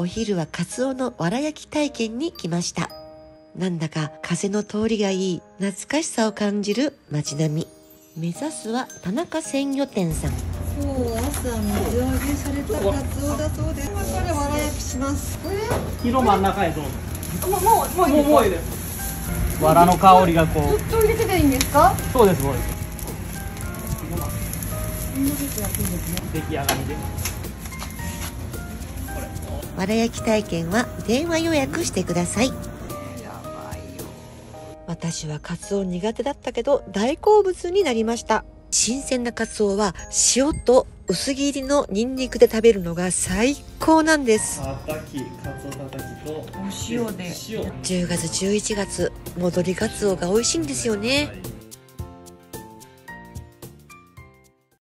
お昼はカツオのわら焼き体験に来ました。なんだか風の通りがいい懐かしさを感じる街並み。目指すは田中鮮魚店さん。今日朝水揚げされたカツオだそうです。これわら焼きします。これ火の真ん中へどうぞもうもうもういいもうもういいですわらの香りがこうずっと入れてていいんですか？そうですそうです出来上がりでわら焼き体験は電話予約してください。私はカツオ苦手だったけど大好物になりました。新鮮なカツオは塩と薄切りのニンニクで食べるのが最高なんです。おたたきと塩で塩10月11月戻りカツオが美味しいんですよね。